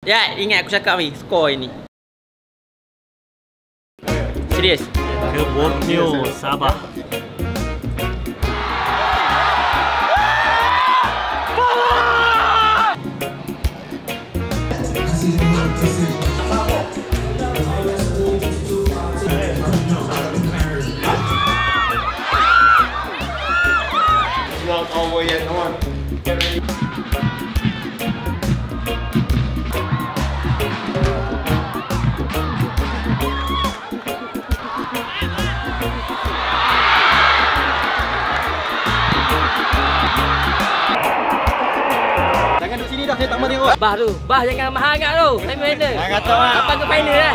Ya, ingat aku cakap ni, skor ini. Serius. Ke Borneo, Sabah. Not all the way yet. Come on. Get ready. Jangan duduk sini dah, saya tak mau tengok. Bah tu, bah jangan mahal sangat tu. Time final. Jangan kata, Mak. Apa ke final dah?